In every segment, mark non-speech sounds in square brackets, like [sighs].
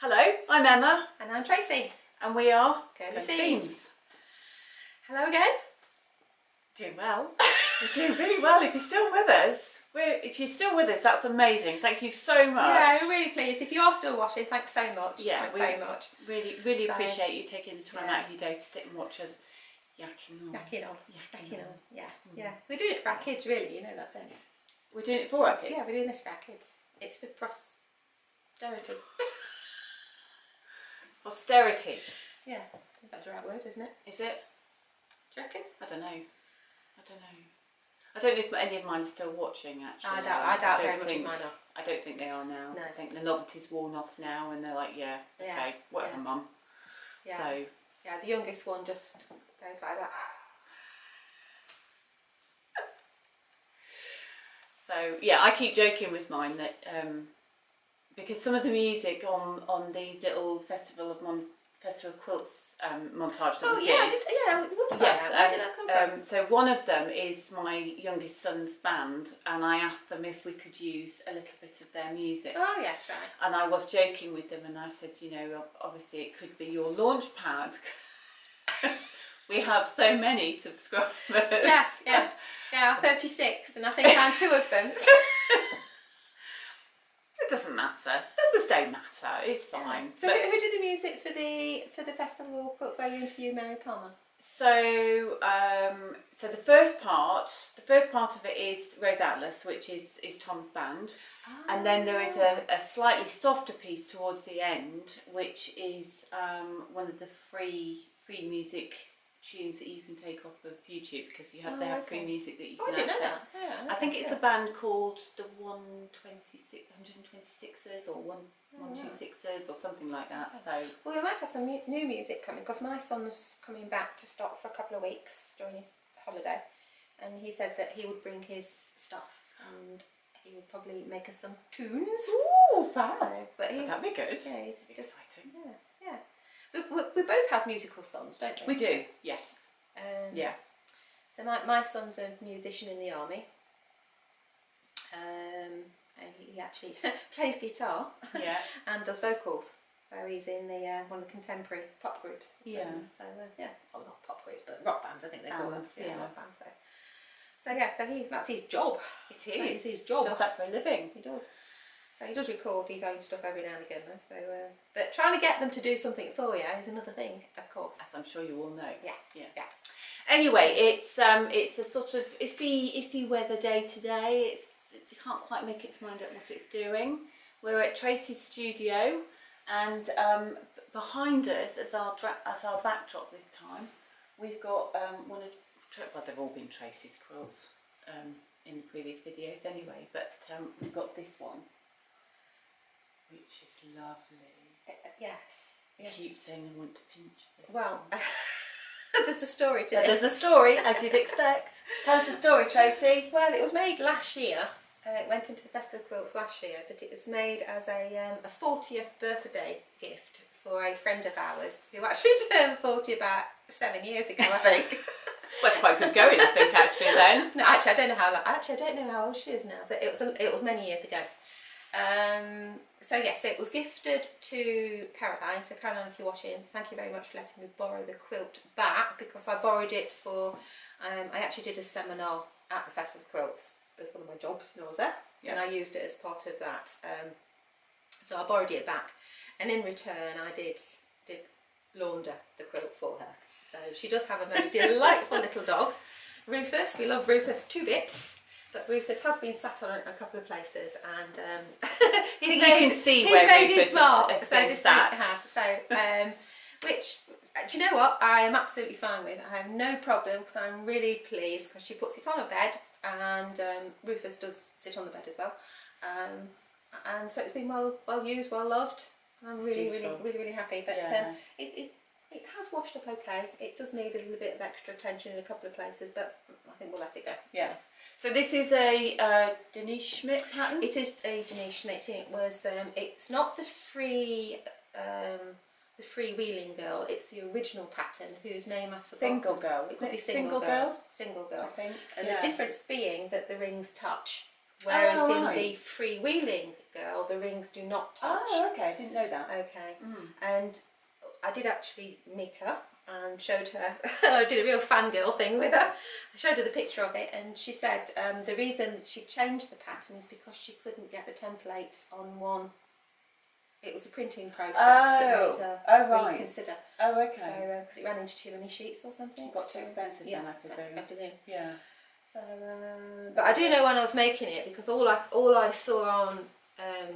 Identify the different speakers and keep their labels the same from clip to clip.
Speaker 1: Hello, I'm Emma,
Speaker 2: And I'm Tracey.
Speaker 1: and we are
Speaker 2: Teams.
Speaker 1: Teams.
Speaker 2: Hello again.
Speaker 1: Doing well. We're doing really well. If you're still with us, we're, if you're still with us, that's amazing. Thank you so much.
Speaker 2: Yeah, we're really pleased. If you are still watching, thanks so much.
Speaker 1: Yeah,
Speaker 2: thanks
Speaker 1: we-
Speaker 2: so much.
Speaker 1: really, really
Speaker 2: So,
Speaker 1: appreciate you taking the time
Speaker 2: yeah.
Speaker 1: out of your day to sit and watch us yakking on.
Speaker 2: Yakking on.
Speaker 1: Yakking
Speaker 2: Yakking
Speaker 1: on.
Speaker 2: on. Yeah, mm. yeah. We're doing it for our kids, really. You know that, don't you?
Speaker 1: We're doing it for our kids.
Speaker 2: Yeah, we're doing this for our kids. It's for posterity. [laughs]
Speaker 1: Austerity,
Speaker 2: Yeah, that's the right word, isn't it?
Speaker 1: is it?
Speaker 2: Do you reckon?
Speaker 1: I don't know. I don't know. I don't know if any of mine are still watching. Actually,
Speaker 2: I doubt. I doubt
Speaker 1: don't
Speaker 2: very much
Speaker 1: think-
Speaker 2: mine are.
Speaker 1: I don't think they are now.
Speaker 2: No.
Speaker 1: I think the novelty's worn off now, and they're like, yeah,
Speaker 2: Yeah,
Speaker 1: okay, whatever,
Speaker 2: yeah.
Speaker 1: mum.
Speaker 2: Yeah.
Speaker 1: So
Speaker 2: Yeah, the youngest one just goes like that. [laughs]
Speaker 1: So yeah, I keep joking with mine that um, because some of the music on on the little festival of Mon- festival quilts um, montage that
Speaker 2: Oh
Speaker 1: we
Speaker 2: yeah, I
Speaker 1: did.
Speaker 2: just yeah. I
Speaker 1: Yes,
Speaker 2: about that. Where did
Speaker 1: um,
Speaker 2: that come from?
Speaker 1: um, so one of them is my youngest son's band, and I asked them if we could use a little bit of their music.
Speaker 2: oh yes, right.
Speaker 1: And I was joking with them, and I said, you know, obviously it could be your launch pad. [laughs] we have so many subscribers.
Speaker 2: Yeah, yeah, yeah. 36, and I think I'm two of them. [laughs] [laughs]
Speaker 1: Matter. Numbers don't matter. It's fine.
Speaker 2: So
Speaker 1: But-
Speaker 2: who, who did the music for the for the festival quilts where you interviewed Mary Palmer?
Speaker 1: So, um, so the first part, the first part of it is Rose Atlas, which is is Tom's band, and then there is a, a slightly softer piece towards the end, which is um, one of the free free music tunes that you can take off of YouTube because you have
Speaker 2: Oh,
Speaker 1: they have
Speaker 2: okay.
Speaker 1: free music that you
Speaker 2: Oh, I
Speaker 1: can
Speaker 2: didn't know
Speaker 1: access.
Speaker 2: that. Yeah,
Speaker 1: I think
Speaker 2: okay,
Speaker 1: it's a band called the 126, 126ers or one,
Speaker 2: Oh, wow.
Speaker 1: 126ers or something like that. So
Speaker 2: Well, we might have some mu- new music coming because my son's coming back to stop for a couple of weeks during his holiday, and he said that he would bring his stuff and he would probably make us some tunes.
Speaker 1: Ooh, fab.
Speaker 2: So, but he's
Speaker 1: That'd be good.
Speaker 2: Yeah, he's just
Speaker 1: Exciting.
Speaker 2: yeah. We, both have musical sons, don't we?
Speaker 1: We do, yes.
Speaker 2: Um,
Speaker 1: Yeah.
Speaker 2: So my, my son's a musician in the army. Um, and he actually [laughs] plays guitar
Speaker 1: Yeah. [laughs]
Speaker 2: and does vocals. So he's in the uh, one of the contemporary pop groups.
Speaker 1: Yeah.
Speaker 2: So uh, yeah, well not pop groups, but rock bands. I think they call them. Yeah,
Speaker 1: yeah.
Speaker 2: rock bands. So. So yeah, so he that's his job.
Speaker 1: It is.
Speaker 2: That
Speaker 1: is.
Speaker 2: is his job.
Speaker 1: Does that for a living.
Speaker 2: He does. So he does record his own stuff every now and again. Though, so, uh, but trying to get them to do something for you is another thing, of course.
Speaker 1: As I'm sure you all know.
Speaker 2: Yes.
Speaker 1: Yeah.
Speaker 2: Yes.
Speaker 1: Anyway, it's um, it's a sort of iffy, iffy weather day today. It's it can't quite make its mind up what it's doing. We're at Tracey's studio, and um, behind us, as our dra- as our backdrop this time, we've got um, one of well, they've all been Tracey's quilts um, in the previous videos anyway, but um, we've got this one, which is lovely.
Speaker 2: Uh, yes. Yes.
Speaker 1: keep saying I want to pinch this.
Speaker 2: Well, [laughs] there's a story to this.
Speaker 1: there's a story, as you'd expect. [laughs] Tell us the story, Tracey.
Speaker 2: Well, it was made last year. Uh, it went into the Festival of Quilts last year, but it was made as a, um, a 40th birthday gift for a friend of ours who actually [laughs] turned 40 about seven years ago, I think.
Speaker 1: Well, it's quite good going, I think, actually, then.
Speaker 2: no, actually, I don't know how. Actually, I don't know how old she is now, but it was a, it was many years ago. Um, so yes, so it was gifted to Caroline. So Caroline, if you're watching, thank you very much for letting me borrow the quilt back because I borrowed it for. Um, I actually did a seminar at the Festival of Quilts. That's one of my jobs when I was there, and I used it as part of that. Um, so I borrowed it back, and in return, I did did launder the quilt for her. So she does have a most [laughs] delightful little dog, Rufus. We love Rufus to bits. But Rufus has been sat on a, a couple of places, and um, [laughs] he's
Speaker 1: you
Speaker 2: made,
Speaker 1: can see
Speaker 2: he's
Speaker 1: where
Speaker 2: made
Speaker 1: Rufus
Speaker 2: his mark.
Speaker 1: has-
Speaker 2: so just has. So, um, [laughs] which uh, do you know what? I am absolutely fine with. I have no problem because I'm really pleased because she puts it on a bed, and um, Rufus does sit on the bed as well. Um, and so it's been well well used, well loved. I'm really, really, really, really happy. But
Speaker 1: Yeah.
Speaker 2: um, it, it, it has washed up okay. It does need a little bit of extra attention in a couple of places, but I think we'll let it go.
Speaker 1: Yeah. So this is a uh, Denyse Schmidt pattern.
Speaker 2: It is a Denyse Schmidt. It was. Um, it's not the free. Um, the freewheeling girl. It's the original pattern, whose name I've forgotten.
Speaker 1: Single girl.
Speaker 2: It could
Speaker 1: it
Speaker 2: be single,
Speaker 1: single
Speaker 2: girl.
Speaker 1: girl?
Speaker 2: Single
Speaker 1: I
Speaker 2: girl.
Speaker 1: think.
Speaker 2: And
Speaker 1: yeah.
Speaker 2: the difference being that the rings touch. Whereas
Speaker 1: Oh,
Speaker 2: in
Speaker 1: right.
Speaker 2: the freewheeling girl, the rings do not touch.
Speaker 1: Oh, okay. I didn't know that.
Speaker 2: Okay.
Speaker 1: Mm.
Speaker 2: And I did actually meet her and showed her. [laughs] I did a real fangirl thing with her. I showed her the picture of it, and she said um, the reason she changed the pattern is because she couldn't get the templates on one. It was a printing process that
Speaker 1: Oh,
Speaker 2: made her
Speaker 1: oh right.
Speaker 2: reconsider.
Speaker 1: Oh,
Speaker 2: So,
Speaker 1: okay.
Speaker 2: because it ran into too many sheets or something.
Speaker 1: It Got too
Speaker 2: So,
Speaker 1: expensive
Speaker 2: yeah,
Speaker 1: then, I presume.
Speaker 2: I presume.
Speaker 1: Yeah.
Speaker 2: So, um, but I do know when I was making it because all I all I saw on um,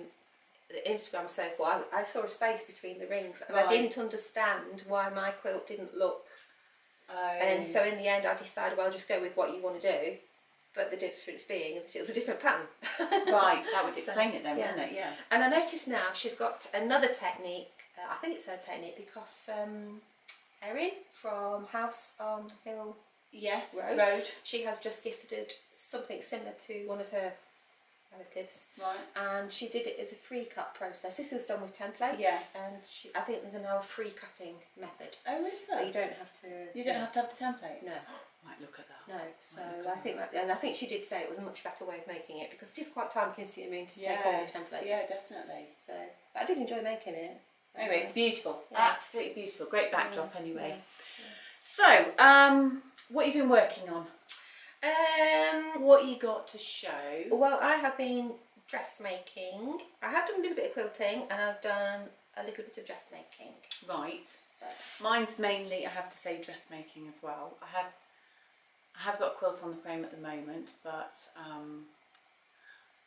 Speaker 2: the Instagram so far, I, I saw a space between the rings, and
Speaker 1: Right.
Speaker 2: I didn't understand why my quilt didn't look.
Speaker 1: Oh.
Speaker 2: And so in the end, I decided, well, just go with what you want to do. But the difference being, it was a different pattern.
Speaker 1: right, that [laughs] would
Speaker 2: So,
Speaker 1: explain it then,
Speaker 2: yeah.
Speaker 1: wouldn't it? Yeah.
Speaker 2: And I noticed now she's got another technique. Uh, I think it's her technique because um, Erin from House on Hill
Speaker 1: Yes.
Speaker 2: Road.
Speaker 1: Road.
Speaker 2: She has just gifted something similar to one of her relatives,
Speaker 1: Right.
Speaker 2: and she did it as a free cut process. This was done with templates,
Speaker 1: Yes.
Speaker 2: and she, I think there's now a free cutting method,
Speaker 1: Oh, is
Speaker 2: so you don't have to.
Speaker 1: You don't have to have the template.
Speaker 2: No, [gasps]
Speaker 1: Right, look at that.
Speaker 2: no. So I think that, and I think she did say it was a much better way of making it because it is quite time consuming to take all the templates.
Speaker 1: Yeah, definitely.
Speaker 2: So, but I did enjoy making it.
Speaker 1: Anyway, beautiful.
Speaker 2: Yeah.
Speaker 1: Absolutely beautiful. Great backdrop, anyway.
Speaker 2: Yeah.
Speaker 1: So, um, what have you been working on?
Speaker 2: Um,
Speaker 1: What you got to show?
Speaker 2: Well, I have been dressmaking. I have done a little bit of quilting and I've done a little bit of dressmaking.
Speaker 1: Right.
Speaker 2: So,
Speaker 1: Mine's mainly, I have to say, dressmaking as well. I have, I have got a quilt on the frame at the moment, but um,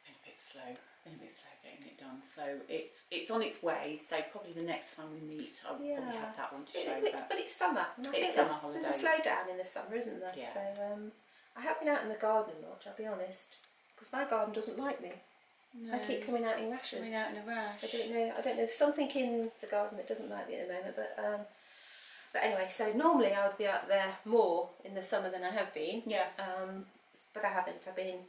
Speaker 1: been a bit slow. Been a bit slow getting it done. So it's it's on its way. So probably the next time we meet, I'll probably have that one to show.
Speaker 2: it-
Speaker 1: But
Speaker 2: but it's summer. I
Speaker 1: It's
Speaker 2: think
Speaker 1: summer
Speaker 2: there's, there's a slowdown in the summer, isn't there?
Speaker 1: Yeah.
Speaker 2: So um, I haven't been out in the garden much, I'll be honest, because my garden doesn't like me. I keep coming out in rashes.
Speaker 1: coming out in a rash.
Speaker 2: I don't know. I don't know. Something in the garden that doesn't like me at the moment, but um, but anyway. So normally I would be out there more in the summer than I have been.
Speaker 1: Yeah.
Speaker 2: Um, but I haven't. I've been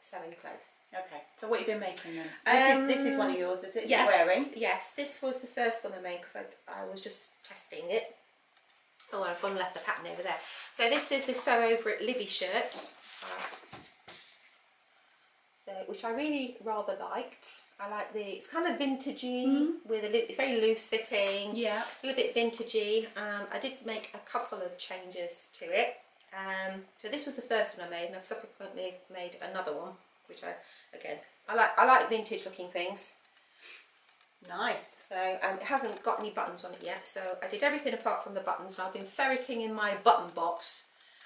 Speaker 2: sewing clothes.
Speaker 1: Okay. So what have you been making then? This, is, this is one of
Speaker 2: Um,
Speaker 1: yours, is it?
Speaker 2: Yes,
Speaker 1: You're wearing.
Speaker 2: yes. This was the first one I made because I, I was just testing it. Oh, I've gone and left the pattern over there. So this is the sew over it Libby shirt. So, so which I really rather liked. I like the. It's kind of vintagey with a. It's very loose fitting.
Speaker 1: Yeah.
Speaker 2: A little bit vintagey. Um, I did make a couple of changes to it. Um, so this was the first one I made, and I've subsequently made another one, which I again I like. I like vintage looking things.
Speaker 1: Nice.
Speaker 2: So um, it hasn't got any buttons on it yet. So I did everything apart from the buttons, and I've been ferreting in my button box.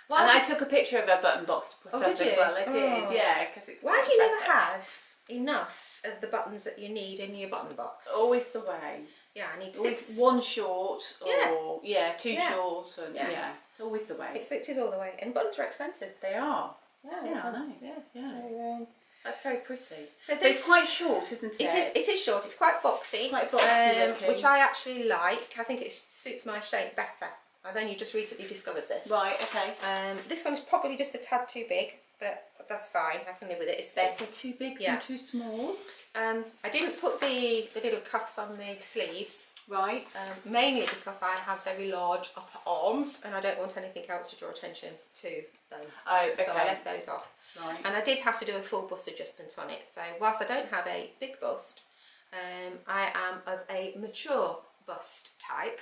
Speaker 2: Why
Speaker 1: and I took a picture of a button box to put
Speaker 2: Oh,
Speaker 1: up
Speaker 2: did
Speaker 1: as well. I did,
Speaker 2: Oh.
Speaker 1: yeah, because it's.
Speaker 2: why do you never have enough of the buttons that you need in your button box?
Speaker 1: Always the way.
Speaker 2: Yeah, I need
Speaker 1: Always
Speaker 2: six.
Speaker 1: one short
Speaker 2: Yeah.
Speaker 1: or yeah, two
Speaker 2: Yeah.
Speaker 1: short and
Speaker 2: Yeah.
Speaker 1: yeah. it's always the way.
Speaker 2: It's, it is all the way, and buttons are expensive.
Speaker 1: They are.
Speaker 2: Yeah,
Speaker 1: Yeah, I know.
Speaker 2: Yeah,
Speaker 1: Yeah.
Speaker 2: So, um,
Speaker 1: That's very pretty.
Speaker 2: so this
Speaker 1: it's quite short, isn't it?
Speaker 2: It is. It is short. It's quite boxy.
Speaker 1: Quite boxy
Speaker 2: um, which I actually like. I think it suits my shape better. I've only just recently discovered this.
Speaker 1: Right. Okay.
Speaker 2: Um, this one's probably just a tad too big, but that's fine. I can live with it. It's
Speaker 1: Better
Speaker 2: it's-
Speaker 1: too big
Speaker 2: yeah.
Speaker 1: than too small.
Speaker 2: Um, I didn't put the, the little cuffs on the sleeves,
Speaker 1: Right.
Speaker 2: um, mainly because I have very large upper arms and I don't want anything else to draw attention to them.
Speaker 1: oh, okay.
Speaker 2: So I left those off.
Speaker 1: Right.
Speaker 2: And I did have to do a full bust adjustment on it. So whilst I don't have a big bust, um, I am of a mature bust type,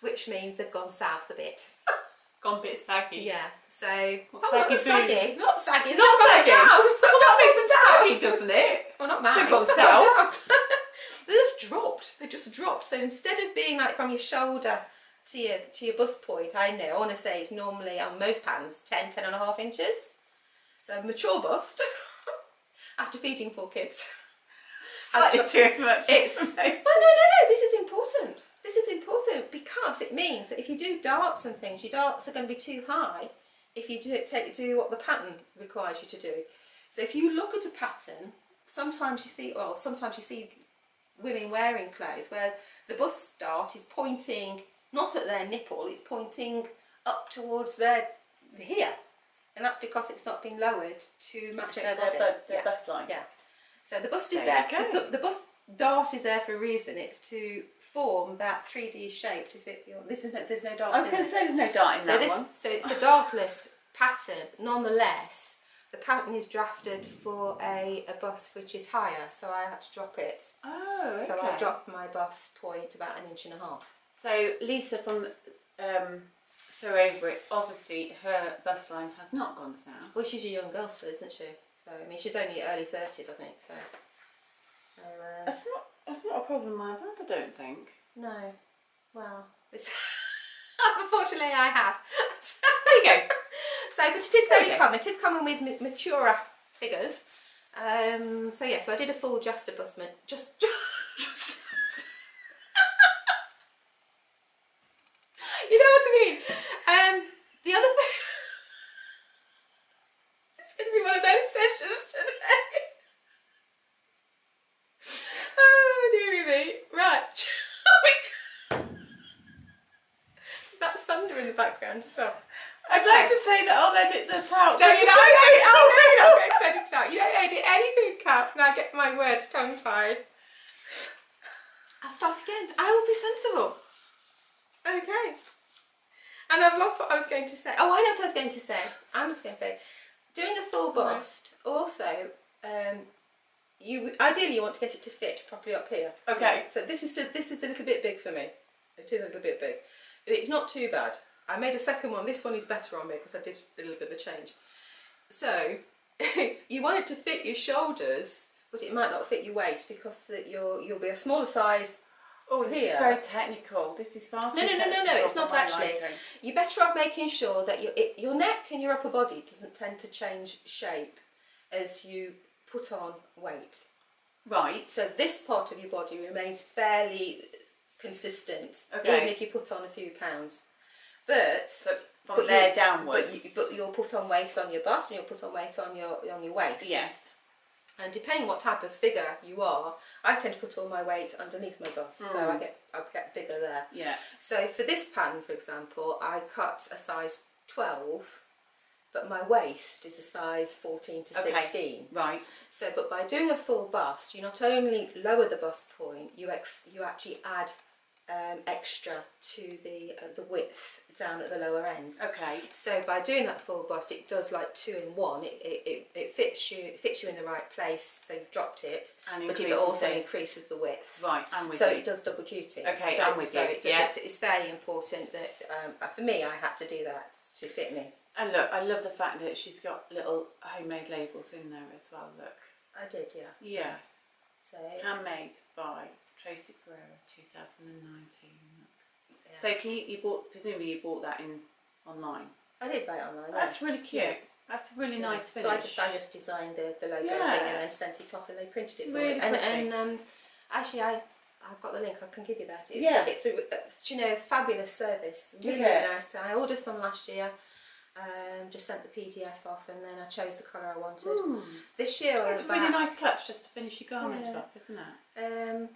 Speaker 2: which means they've gone south a bit. [laughs]
Speaker 1: Gone a bit saggy.
Speaker 2: Yeah. So
Speaker 1: What,
Speaker 2: oh, not
Speaker 1: saggy
Speaker 2: saggy, not saggy,
Speaker 1: Not
Speaker 2: just gone
Speaker 1: saggy?
Speaker 2: south.
Speaker 1: Well,
Speaker 2: Just
Speaker 1: that
Speaker 2: gone
Speaker 1: makes them
Speaker 2: south.
Speaker 1: saggy, doesn't it?
Speaker 2: Well, not mine.
Speaker 1: They've gone [laughs]
Speaker 2: They've
Speaker 1: south. [laughs]
Speaker 2: They've dropped. They've just dropped. So instead of being like from your shoulder to your to your bust point, I know. I want to say it's normally on most patterns 10, 10 and a half inches. So mature bust [laughs] after feeding four kids.
Speaker 1: Slightly
Speaker 2: got-
Speaker 1: too much.
Speaker 2: It's well, no, no, no. This is important. This is important because it means that if you do darts and things, your darts are going to be too high if you do take do what the pattern requires you to do. So if you look at a pattern, sometimes you see, well, sometimes you see women wearing clothes where the bust dart is pointing not at their nipple, it's pointing up towards their here, and that's because it's not been lowered to match their body.
Speaker 1: Their, their
Speaker 2: Yeah.
Speaker 1: bust line.
Speaker 2: Yeah. So the bust is
Speaker 1: There
Speaker 2: there. The, the bust dart is there for a reason. It's to form that 3D shape to fit your. This is no, there's no darts
Speaker 1: I was going to say there's no dart in
Speaker 2: So
Speaker 1: that
Speaker 2: this,
Speaker 1: one.
Speaker 2: so it's a dartless pattern. Nonetheless, the pattern is drafted for a, a bust which is higher, so I had to drop it.
Speaker 1: Oh, okay.
Speaker 2: So I dropped my bust point about an inch and a half.
Speaker 1: So Lisa from um, Sew Over It, obviously her bust line has not gone south.
Speaker 2: Well, she's a young girl still, isn't she? So I mean, she's only early thirties, I think. So, so uh,
Speaker 1: That's not, that's not a problem I've had, I don't think.
Speaker 2: no. Well, it's [laughs] unfortunately I have.
Speaker 1: There you go. [laughs]
Speaker 2: So, but it is
Speaker 1: fairly
Speaker 2: common. It is common with ma- maturer figures. Um, so yeah, so I did a full just. Just, just. [laughs] you know what I mean? Um, the other thing. it's going to be one of those sessions today. oh dearie me! Right. That's thunder in the background as well.
Speaker 1: I'd like to say that I'll edit that out.
Speaker 2: No,
Speaker 1: but
Speaker 2: you
Speaker 1: you
Speaker 2: don't
Speaker 1: don't
Speaker 2: edit. Oh, no, you're not going to edit out. You don't edit anything, Kat, and I get my words tongue tied. I'll start again. I will be sensible. Okay. And I've lost what I was going to say. Oh, I know what I was going to say. I was going to say, doing a full
Speaker 1: Right.
Speaker 2: bust. Also, um, you ideally you want to get it to fit properly up here.
Speaker 1: Okay.
Speaker 2: So this is a, this is a little bit big for me. It is a little bit big. It's not too bad. I made a second one. This one is better on me because I did a little bit of a change. So [laughs] you want it to fit your shoulders, but it might not fit your waist because you'll you'll be a smaller size.
Speaker 1: Oh, this is
Speaker 2: Here.
Speaker 1: very technical. This is far
Speaker 2: No, no, no, no, no. It's not actually.
Speaker 1: liking.
Speaker 2: You're better off making sure that your it, your neck and your upper body doesn't tend to change shape as you put on weight.
Speaker 1: Right.
Speaker 2: So this part of your body remains fairly consistent,
Speaker 1: Okay.
Speaker 2: even if you put on a few pounds. But
Speaker 1: So from
Speaker 2: But
Speaker 1: there downwards.
Speaker 2: but, you, but you'll put on weight on your bust and you'll put on weight on your on your waist.
Speaker 1: yes.
Speaker 2: And depending what type of figure you are, I tend to put all my weight underneath my bust, so
Speaker 1: Mm.
Speaker 2: I get I get bigger there.
Speaker 1: Yeah.
Speaker 2: So for this pattern, for example, I cut a size twelve, but my waist is a size fourteen to
Speaker 1: Okay.
Speaker 2: sixteen.
Speaker 1: Right.
Speaker 2: So, but by doing a full bust, you not only lower the bust point, you ex- you actually add um, extra to the uh, the width down at the lower end.
Speaker 1: Okay.
Speaker 2: So by doing that full bust, it does like two in one. It, it, it, it fits you it fits you in the right place, so you've dropped it,
Speaker 1: And
Speaker 2: but it also
Speaker 1: this.
Speaker 2: increases the width.
Speaker 1: Right. I'm with
Speaker 2: So
Speaker 1: you.
Speaker 2: it does double duty.
Speaker 1: Okay,
Speaker 2: so,
Speaker 1: I'm with
Speaker 2: so
Speaker 1: you,
Speaker 2: It,
Speaker 1: yeah.
Speaker 2: it's, it's fairly important that um, for me, I had to do that to fit me.
Speaker 1: And look, I love the fact that she's got little homemade labels in there as well. Look.
Speaker 2: I did, yeah.
Speaker 1: Yeah.
Speaker 2: So
Speaker 1: Handmade by Tracey Pereira, 2019.
Speaker 2: yeah.
Speaker 1: So can you, you bought presumably you bought that in online.
Speaker 2: I did buy it online. yeah.
Speaker 1: That's really cute.
Speaker 2: Yeah.
Speaker 1: That's a really
Speaker 2: Yeah.
Speaker 1: nice finish.
Speaker 2: So I just I just designed the, the logo
Speaker 1: Yeah.
Speaker 2: thing and then sent it off and they printed it for
Speaker 1: Really
Speaker 2: me. And and um, actually I I've got the link. I can give you that. It's
Speaker 1: Yeah.
Speaker 2: A, it's a it's, you know fabulous service. Really, really nice. I ordered some last year. Um, just sent the PDF off and then I chose the colour I wanted.
Speaker 1: Mm.
Speaker 2: This year I
Speaker 1: It's a really nice touch just to finish your garment
Speaker 2: Yeah.
Speaker 1: off, isn't it?
Speaker 2: Um,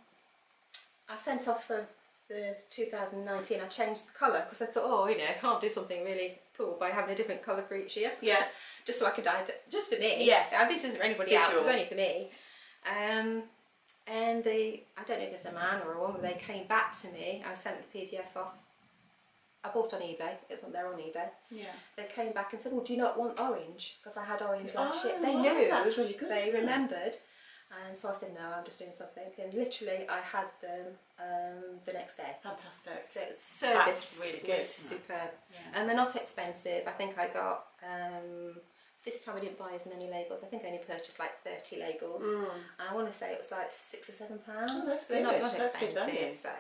Speaker 2: I sent off for the 2019. I changed the colour because I thought, oh, you know, I'll do something really cool by having a different colour for each year.
Speaker 1: Yeah. [laughs]
Speaker 2: just so I could just for me.
Speaker 1: Yes.
Speaker 2: Uh, this isn't for anybody else. It's only for me. Um, and they, I don't know if it's a man or a woman. They came back to me. I sent the PDF off. I bought on eBay. It was on there on eBay.
Speaker 1: Yeah.
Speaker 2: They came back and said, "Well, do you not want orange?" Because I had orange last
Speaker 1: Oh,
Speaker 2: year. They
Speaker 1: wow,
Speaker 2: knew.
Speaker 1: that's really good,
Speaker 2: They
Speaker 1: isn't it?
Speaker 2: And so I said, "No, I'm just doing something." And literally, I had them um, the next day.
Speaker 1: Fantastic.
Speaker 2: So it's service
Speaker 1: really good,
Speaker 2: was superb.
Speaker 1: Yeah.
Speaker 2: And they're not expensive. I think I got um, this time I didn't buy as many labels. I think I only purchased like thirty labels,
Speaker 1: Mm.
Speaker 2: and I want to say it was like six or seven pounds.
Speaker 1: Oh, that's
Speaker 2: they're not, not
Speaker 1: That's
Speaker 2: expensive, so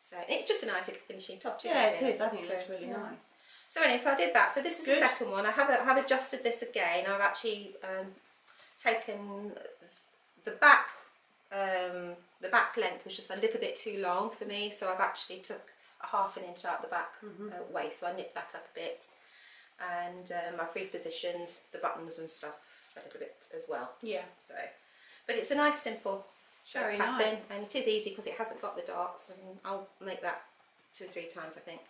Speaker 2: so it's just a nice little finishing touch.
Speaker 1: Yeah,
Speaker 2: it?
Speaker 1: it is. I think it looks really
Speaker 2: Yeah.
Speaker 1: nice.
Speaker 2: So anyway, so I did that. So this is
Speaker 1: Good.
Speaker 2: the second one. I have I have adjusted this again. I've actually um, taken the back um, the back length was just a little bit too long for me, so I've actually took a half an inch out the back
Speaker 1: Mm-hmm.
Speaker 2: uh, waist. So I nipped that up a bit, and um, I've repositioned the buttons and stuff a little bit as well.
Speaker 1: Yeah.
Speaker 2: So, but it's a nice simple
Speaker 1: Very
Speaker 2: pattern,
Speaker 1: nice.
Speaker 2: and it is easy because it hasn't got the darts, and I'll make that two or three times I think.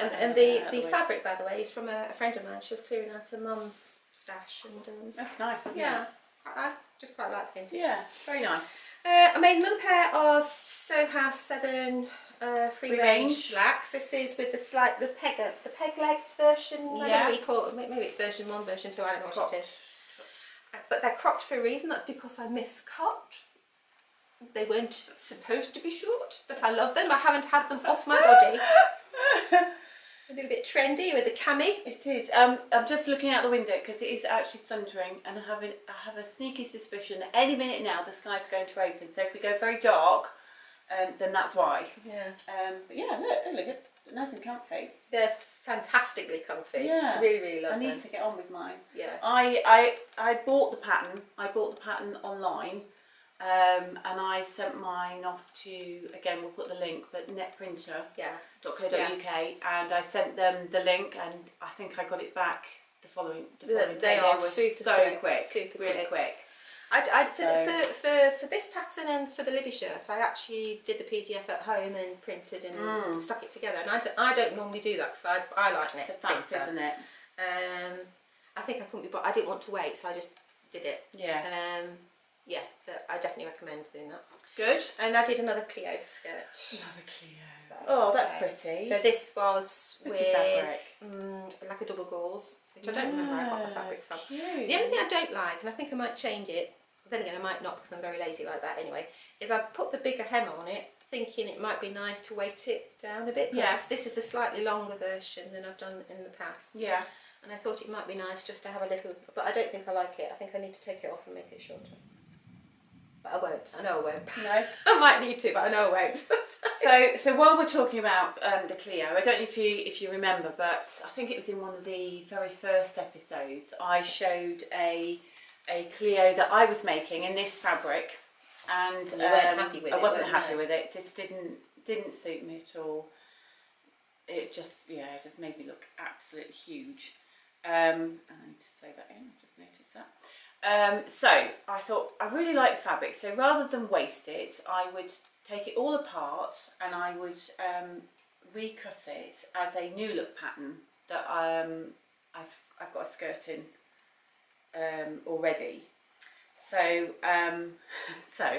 Speaker 2: And, and the, the fabric, by the way, is from a, a friend of mine. She was clearing out her mum's stash, and um,
Speaker 1: That's nice, isn't
Speaker 2: yeah,
Speaker 1: it?
Speaker 2: I, just quite like the vintage.
Speaker 1: Yeah. Very nice.
Speaker 2: Uh, I made another pair of Sew House Seven uh, free,
Speaker 1: Free
Speaker 2: range,
Speaker 1: range.
Speaker 2: slacks. This is with the slight the peg the peg leg version. I don't know
Speaker 1: Yeah.
Speaker 2: what you call it. Maybe it's version one, version two. I don't know what
Speaker 1: Cropped.
Speaker 2: it is. but they're cropped for a reason. That's because I miscut. They weren't supposed to be short, but I love them. I haven't had them off my body. [laughs] a little bit trendy with the cami.
Speaker 1: It is. Um, I'm just looking out the window because it is actually thundering, and I have a, I have a sneaky suspicion that any minute now the sky's going to open. So if we go very dark, um, then that's why.
Speaker 2: Yeah.
Speaker 1: Um, but yeah, look, they look good. nice and comfy.
Speaker 2: They're fantastically comfy.
Speaker 1: Yeah.
Speaker 2: Really, really love
Speaker 1: I need
Speaker 2: them.
Speaker 1: to get on with mine.
Speaker 2: Yeah.
Speaker 1: I, I I bought the pattern. I bought the pattern online, um, and I sent mine off to again. We'll put the link, but netprinter.co.uk,
Speaker 2: Yeah.
Speaker 1: and I sent them the link, and I think I got it back the following. The
Speaker 2: They-
Speaker 1: following
Speaker 2: they
Speaker 1: day.
Speaker 2: are
Speaker 1: were
Speaker 2: super
Speaker 1: so
Speaker 2: quick,
Speaker 1: quick,
Speaker 2: super
Speaker 1: really
Speaker 2: quick.
Speaker 1: quick.
Speaker 2: I, I, for,
Speaker 1: So-
Speaker 2: for, for, for this pattern and for the Libby shirt, I actually did the PDF at home and printed and
Speaker 1: Mm.
Speaker 2: stuck it together. And I, don't, I don't normally do that because I, I like
Speaker 1: It's a
Speaker 2: net
Speaker 1: fact,
Speaker 2: printer.
Speaker 1: isn't it?
Speaker 2: Um, I think I couldn't be, but I didn't want to wait, so I just did it.
Speaker 1: Yeah.
Speaker 2: Um, yeah, but I definitely recommend doing that.
Speaker 1: Good.
Speaker 2: And I did another Cleo skirt.
Speaker 1: Another Cleo.
Speaker 2: So-
Speaker 1: Oh, that's
Speaker 2: so-
Speaker 1: pretty.
Speaker 2: So this was
Speaker 1: Pretty
Speaker 2: with
Speaker 1: fabric.
Speaker 2: mm, like a double gauze, which I don't remember I got the fabric from.
Speaker 1: Cute.
Speaker 2: The only thing I don't like, and I think I might change it, then again I might not because I'm very lazy like that anyway, is I put the bigger hem on it thinking it might be nice to weight it down a bit.
Speaker 1: Yes.
Speaker 2: This is a slightly longer version than I've done in the past.
Speaker 1: Yeah.
Speaker 2: And I thought it might be nice just to have a little, but I don't think I like it. I think I need to take it off and make it shorter. But I won't. I know I won't.
Speaker 1: No. [laughs]
Speaker 2: I might need to, but I know I won't. [laughs]
Speaker 1: So, so while we're talking about um, the Cleo, I don't know if you if you remember, but I think it was in one of the very first episodes. I showed a a Cleo that I was making in this fabric, and um, I
Speaker 2: it,
Speaker 1: wasn't happy
Speaker 2: you?
Speaker 1: with it. Just didn't didn't suit me at all. It just yeah, it just made me look absolutely huge. Um, and I need to say that in. I just noticed that. Um, so I thought I really like fabric. So rather than waste it, I would take it all apart and I would um, recut it as a new look pattern that um, I've I've got a skirt in um, already. So um, [laughs] so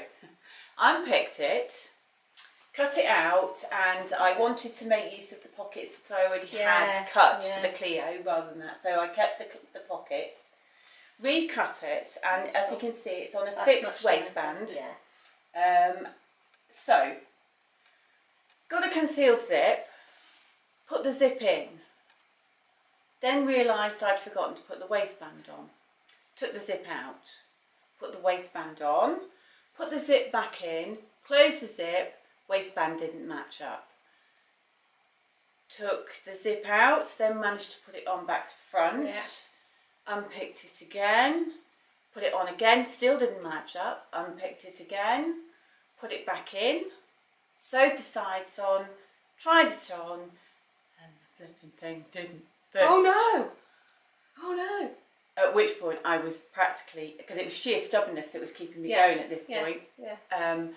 Speaker 1: I unpicked it, cut it out, and I wanted to make use of the pockets that I already
Speaker 2: Yes,
Speaker 1: had cut
Speaker 2: yeah.
Speaker 1: for the Cleo rather than that. So I kept the, the pockets, recut it, and as you can see, it's on a
Speaker 2: That's
Speaker 1: fixed
Speaker 2: much nicer.
Speaker 1: waistband.
Speaker 2: Yeah.
Speaker 1: Um, so, got a concealed zip, put the zip in, then realised I'd forgotten to put the waistband on. Took the zip out, put the waistband on, put the zip back in, closed the zip, waistband didn't match up. Took the zip out, then managed to put it on back to front,
Speaker 2: Yeah.
Speaker 1: Unpicked it again, put it on again, still didn't match up, unpicked it again, put it back in, sewed the sides on, tried it on, and the flipping thing didn't fit.
Speaker 2: Oh no! Oh no!
Speaker 1: At which point I was practically, because it was sheer stubbornness that was keeping me
Speaker 2: Yeah,
Speaker 1: going at this
Speaker 2: yeah,
Speaker 1: point,
Speaker 2: Yeah.
Speaker 1: um,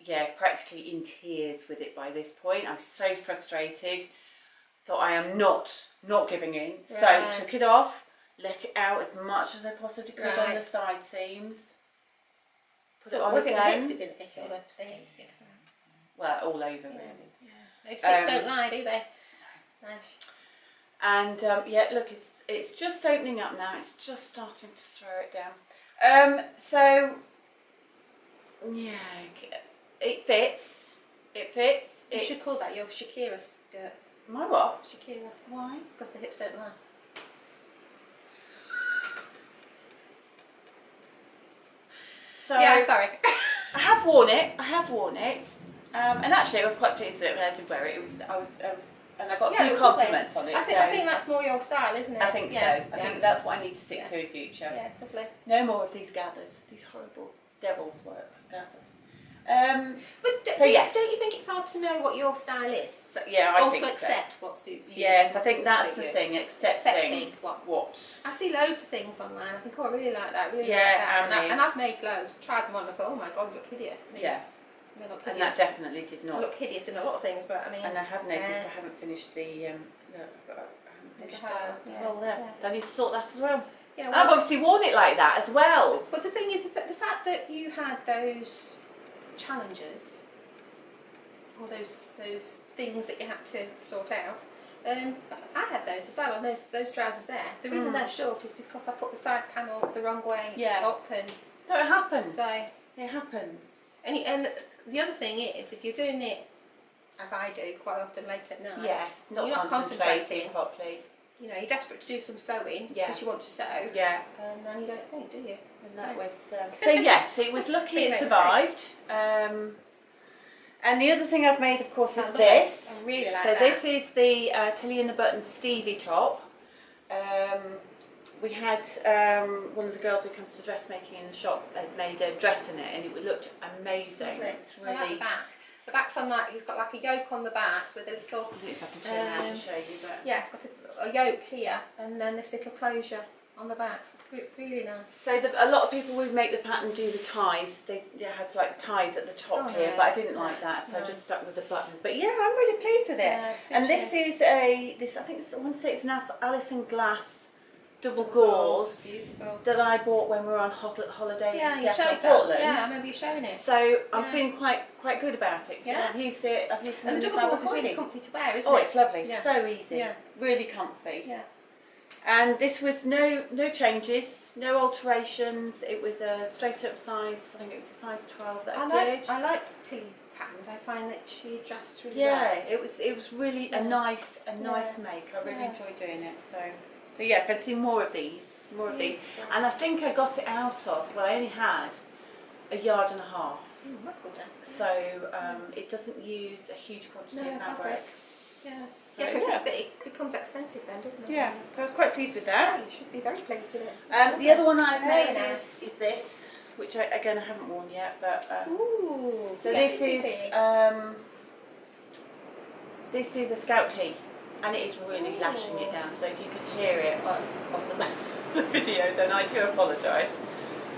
Speaker 1: yeah, practically in tears with it by this point. I was so frustrated. Thought I am not not giving in.
Speaker 2: Right.
Speaker 1: So took it off, let it out as much as I possibly could on the side seams. Put it
Speaker 2: So
Speaker 1: on
Speaker 2: was it the hips it didn't fit or the, hips? Yeah.
Speaker 1: Well, all over really. Yeah.
Speaker 2: Those hips
Speaker 1: Um,
Speaker 2: don't lie, do they? No.
Speaker 1: And um, yeah, look, it's it's just opening up now. It's just starting to throw it down. Um, so yeah, it fits. It fits.
Speaker 2: You should call that your Shakira skirt.
Speaker 1: my what?
Speaker 2: Shakira.
Speaker 1: Why?
Speaker 2: Because the hips don't lie.
Speaker 1: So
Speaker 2: yeah, sorry. [laughs]
Speaker 1: I have worn it. I have worn it. Um, and actually, I was quite pleased with it when I did wear it. It was, I was, I was, and I got a
Speaker 2: Yeah, it
Speaker 1: few
Speaker 2: was lovely.
Speaker 1: compliments on it.
Speaker 2: I think
Speaker 1: so
Speaker 2: I think that's more your style, isn't it?
Speaker 1: I think
Speaker 2: yeah,
Speaker 1: so. I
Speaker 2: yeah.
Speaker 1: think that's what I need to stick to in future.
Speaker 2: Yeah, it's lovely.
Speaker 1: No more of these gathers. These horrible devil's work gathers. Um,
Speaker 2: But d-
Speaker 1: So
Speaker 2: do,
Speaker 1: yes.
Speaker 2: don't you think it's hard to know what your style is?
Speaker 1: so, yeah, I
Speaker 2: also
Speaker 1: think so.
Speaker 2: accept what suits you.
Speaker 1: Yes, I think that's the
Speaker 2: you.
Speaker 1: thing. Accepting,
Speaker 2: Accepting what
Speaker 1: what.
Speaker 2: I see loads of things online. I think, oh, I really like that. Really
Speaker 1: Yeah,
Speaker 2: like that. And, I,
Speaker 1: and
Speaker 2: I've made loads. Tried them on. I thought, oh my god, you look hideous. I mean,
Speaker 1: Yeah,
Speaker 2: look
Speaker 1: and that definitely did not.
Speaker 2: look hideous in a lot of things, but I mean,
Speaker 1: And I have noticed
Speaker 2: Yeah.
Speaker 1: I haven't finished the. Um, no, I've got- I haven't
Speaker 2: The
Speaker 1: finished
Speaker 2: hole,
Speaker 1: uh, the
Speaker 2: yeah,
Speaker 1: hole there.
Speaker 2: yeah.
Speaker 1: I need to sort that as well.
Speaker 2: yeah.
Speaker 1: I've obviously worn it like that as well.
Speaker 2: but the thing is that the fact that you had those challenges, or those those things that you had to sort out, Um, I had those as well on those those trousers there. The reason
Speaker 1: Mm.
Speaker 2: they're short is because I put the side panel the wrong way
Speaker 1: Yeah.
Speaker 2: up, and
Speaker 1: So it happens.
Speaker 2: so
Speaker 1: It happens.
Speaker 2: and and the other thing is if you're doing it as I do quite often late at night.
Speaker 1: Yes, not,
Speaker 2: You're not
Speaker 1: concentrating,
Speaker 2: concentrating.
Speaker 1: properly.
Speaker 2: You know, you're desperate to do some sewing because
Speaker 1: Yeah.
Speaker 2: you want to sew,
Speaker 1: Yeah,
Speaker 2: and then you don't think, do you?
Speaker 1: And that was um, so. Yes, it was lucky [laughs] it survived. Um, and the other thing I've made, of course, is this.
Speaker 2: it. I really like
Speaker 1: So
Speaker 2: that.
Speaker 1: this is the uh, Tilly and the Button Stevie top. Um, we had um, one of the girls who comes to dressmaking in the shop had made a dress in it, and it looked amazing.
Speaker 2: Lovely.
Speaker 1: It's
Speaker 2: I like the
Speaker 1: really.
Speaker 2: back. The back's on like he's got like a yoke on the back with a little
Speaker 1: I don't if I can turn
Speaker 2: Um,
Speaker 1: to show you, but
Speaker 2: yeah, it's got a, a yoke here and then this little closure on the back. It's re- really nice.
Speaker 1: So the, a lot of people would make the pattern do the ties. They it has like ties at the top
Speaker 2: Oh,
Speaker 1: here,
Speaker 2: no,
Speaker 1: but I didn't like that, so I just stuck with the button. But yeah, I'm really pleased with it.
Speaker 2: Yeah,
Speaker 1: and this is a this I think it's, I want to say it's an Alison Glass double gauze that I bought when we were on hol- holiday
Speaker 2: Yeah,
Speaker 1: in
Speaker 2: you showed that.
Speaker 1: Portland.
Speaker 2: Yeah, I remember you showing it.
Speaker 1: So I'm feeling quite quite good about it.
Speaker 2: Yeah.
Speaker 1: I've used it. I've used it
Speaker 2: And the double gauze is really comfy to wear, isn't
Speaker 1: Oh,
Speaker 2: it?
Speaker 1: it's lovely.
Speaker 2: Yeah.
Speaker 1: So easy.
Speaker 2: Yeah.
Speaker 1: Really comfy.
Speaker 2: Yeah.
Speaker 1: And this was no no changes, no alterations. It was a straight up size. I think it was a size 12 that I,
Speaker 2: I
Speaker 1: did.
Speaker 2: like I like Tilly patterns. I find that she drafts really
Speaker 1: yeah,
Speaker 2: well.
Speaker 1: it was it was really
Speaker 2: Yeah.
Speaker 1: a nice a nice
Speaker 2: Yeah.
Speaker 1: make. I really
Speaker 2: Yeah.
Speaker 1: enjoyed doing it. So so yeah, I can see more of these, more of these. And I think I got it out of well, I only had a yard and a half.
Speaker 2: Mm, that's good then.
Speaker 1: So um, it doesn't use a huge quantity
Speaker 2: No
Speaker 1: of fabric.
Speaker 2: fabric. Yeah.
Speaker 1: So,
Speaker 2: yeah, because
Speaker 1: yeah.
Speaker 2: it, it becomes expensive then, doesn't it?
Speaker 1: Yeah, so I was quite pleased with
Speaker 2: Yeah,
Speaker 1: that.
Speaker 2: you should be very pleased with it.
Speaker 1: Um, the other one I've
Speaker 2: Very
Speaker 1: made
Speaker 2: nice.
Speaker 1: is, is this, which I, again I haven't worn yet, but um,
Speaker 2: Ooh.
Speaker 1: so
Speaker 2: yeah,
Speaker 1: this is um, this is a scout tee, and it is really lashing it down. So if you could hear it on, on the, the [laughs] video, then I do apologise.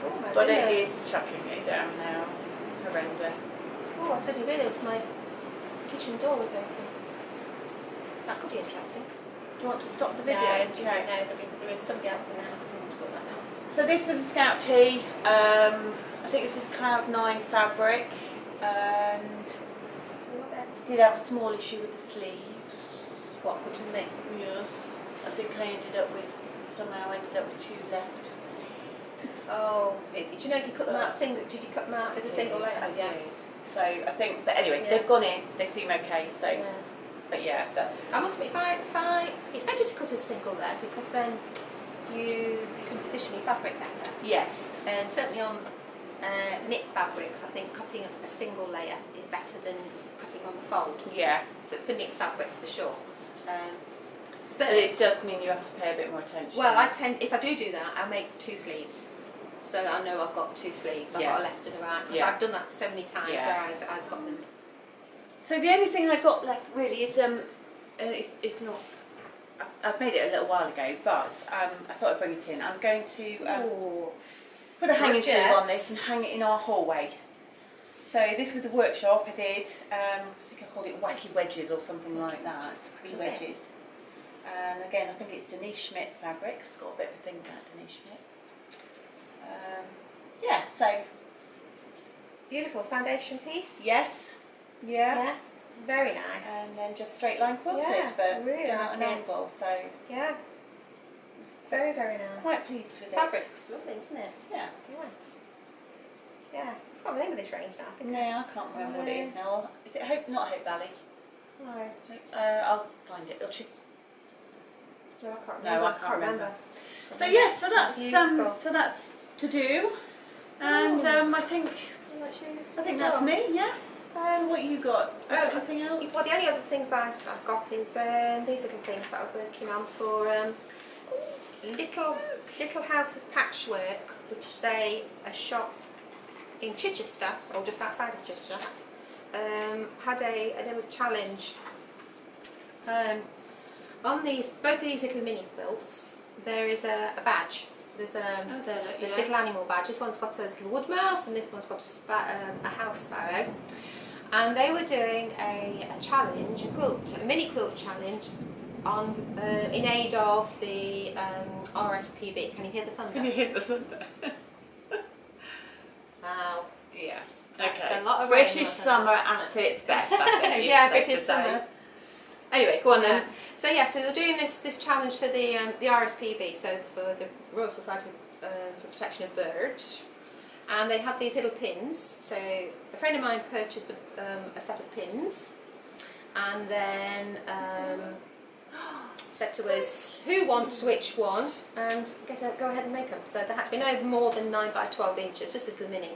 Speaker 2: Oh my
Speaker 1: But it
Speaker 2: goodness.
Speaker 1: is chucking it down now, horrendous.
Speaker 2: Oh, I suddenly realised my kitchen door was open. That could be interesting.
Speaker 1: Do you want to stop the video?
Speaker 2: No, no, there'll be, there is somebody else in the house. I can sort that out.
Speaker 1: So this was a scout tee. Um, I think it was this Cloud Nine fabric, and did have a small issue with the sleeves.
Speaker 2: What, which is me?
Speaker 1: Yeah. I think I ended up with somehow ended up with two left sleeves.
Speaker 2: Oh, do you know if you cut them out single? Did you cut them out as a single layer?
Speaker 1: I
Speaker 2: yeah.
Speaker 1: did. So I think, but anyway,
Speaker 2: Yeah.
Speaker 1: they've gone in. They seem okay. So,
Speaker 2: Yeah.
Speaker 1: But yeah, that's
Speaker 2: I must admit, if I, if I, it's better to cut a single layer because then you, you can position your fabric better.
Speaker 1: yes.
Speaker 2: And certainly on uh, knit fabrics, I think cutting a single layer is better than cutting on the fold.
Speaker 1: Yeah,
Speaker 2: For, for knit fabrics, for sure. Um,
Speaker 1: but it does mean you have to pay a bit more attention.
Speaker 2: Well, I tend, if I do do that, I make two sleeves. So that I know I've got two sleeves. I've got a left and a right. Because
Speaker 1: Yeah.
Speaker 2: I've done that so many times
Speaker 1: Yeah.
Speaker 2: where I've, I've got them.
Speaker 1: So the only thing I got left really is um, uh, it's, it's not. I've made it a little while ago, but um, I thought I'd bring it in. I'm going to um, put a hanging sleeve on this and hang it in our hallway. So this was a workshop I did. Um, I think I called it Wacky Wedges or something like that. Wacky
Speaker 2: it.
Speaker 1: Wedges. And again, I think it's Denyse Schmidt fabric. It's got a bit of a thing about Denyse Schmidt. Um, yeah. So
Speaker 2: It's a beautiful foundation piece.
Speaker 1: yes, yeah.
Speaker 2: Very nice.
Speaker 1: And then just straight line quilted,
Speaker 2: Yeah,
Speaker 1: but
Speaker 2: really
Speaker 1: done at
Speaker 2: like
Speaker 1: an angle. So
Speaker 2: yeah. Very, very nice.
Speaker 1: quite pleased with it.
Speaker 2: Fabric's lovely, isn't it?
Speaker 1: Yeah.
Speaker 2: Yeah. Yeah. I've got the name of this range now. I think.
Speaker 1: No, I can't remember what it is now. Is it Hope? Not Hope Valley.
Speaker 2: No.
Speaker 1: Uh, I'll find it. It'll ch-
Speaker 2: No, I can't remember.
Speaker 1: No,
Speaker 2: remember.
Speaker 1: I can't remember. So
Speaker 2: Yeah.
Speaker 1: yes, so that's um, so that's to do, and um, I think
Speaker 2: So much you-
Speaker 1: I think that's me. Yeah. Um, what you got?
Speaker 2: Oh,
Speaker 1: Anything else?
Speaker 2: Well, the only other things I've, I've got is um, these little things that I was working on for um, little little house of patchwork, which is a, a shop in Chichester or just outside of Chichester. Um, had a, a little challenge um, on these both of these little mini quilts. There is a, a badge. There's a
Speaker 1: Oh, there. Yeah.
Speaker 2: little animal badge. This one's got a little wood mouse and this one's got a, spa- um, a house sparrow. And they were doing a, a challenge, a quilt, a mini quilt challenge, on uh, in aid of the um, RSPB. Can you hear the thunder?
Speaker 1: Can you hear the thunder? [laughs]
Speaker 2: Wow,
Speaker 1: yeah. Okay.
Speaker 2: a lot of
Speaker 1: British summer at its best. I think. [laughs]
Speaker 2: yeah, British summer.
Speaker 1: Anyway, go on then.
Speaker 2: So yeah, so they're doing this this challenge for the um, the RSPB, so for the Royal Society uh, for Protection of Birds, and they have these little pins. So a friend of mine purchased a, um, a set of pins, and then um, said to us, "Who wants which one?" And get a, go ahead and make them. So they had to be no more than nine by twelve inches, just a little mini.